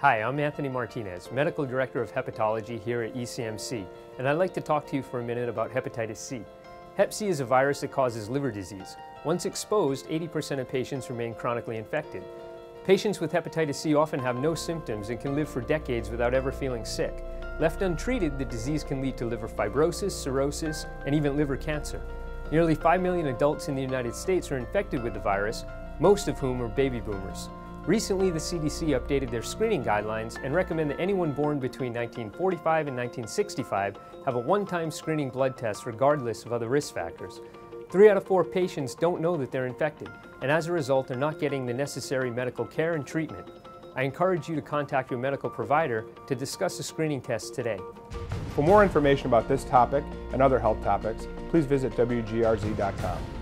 Hi, I'm Anthony Martinez, Medical Director of Hepatology here at ECMC, and I'd like to talk to you for a minute about hepatitis C. Hep C is a virus that causes liver disease. Once exposed, 80% of patients remain chronically infected. Patients with hepatitis C often have no symptoms and can live for decades without ever feeling sick. Left untreated, the disease can lead to liver fibrosis, cirrhosis, and even liver cancer. Nearly 5 million adults in the United States are infected with the virus, most of whom are baby boomers. Recently, the CDC updated their screening guidelines and recommend that anyone born between 1945 and 1965 have a one-time screening blood test regardless of other risk factors. Three out of four patients don't know that they're infected, and as a result are not getting the necessary medical care and treatment. I encourage you to contact your medical provider to discuss a screening test today. For more information about this topic and other health topics, please visit WGRZ.com.